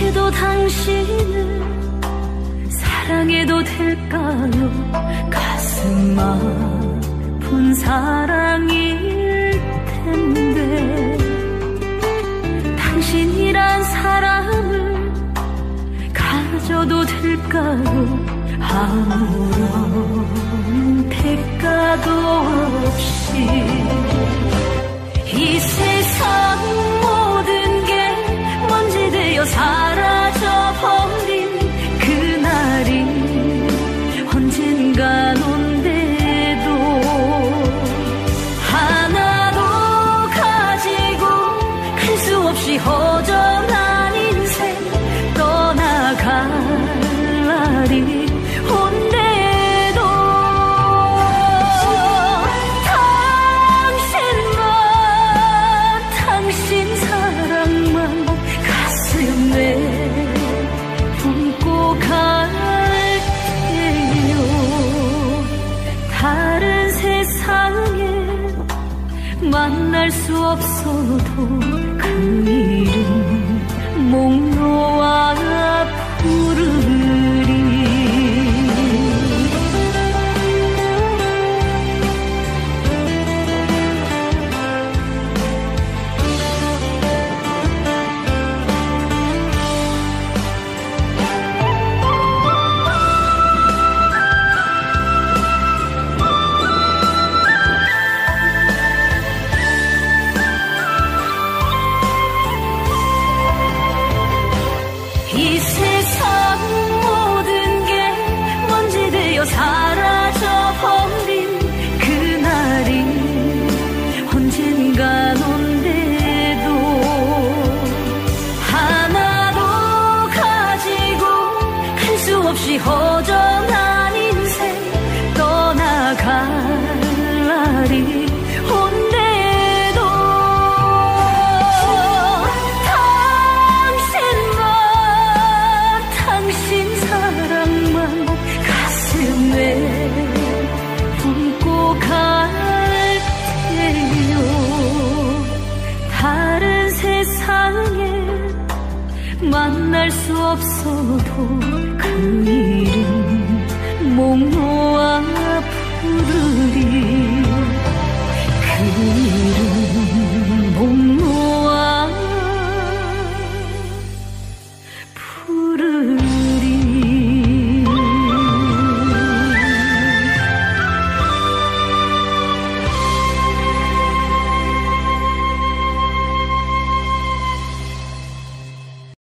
다시도 당신을 사랑해도 될까요? 가슴 아픈 사랑일 텐데 당신이란 사람을 가져도 될까요? 아무런 대가도 날이 온대도 당신만 당신 사랑만 가슴에 품고 갈게요. 다른 세상에 만날 수 없어도 그이 없이 허전한 인생 떠나갈 날이 온대도 당신만 당신 사랑만 가슴에 품고 갈게요. 다른 세상에 만날 수 없어도 그 이름 목 놓아 부르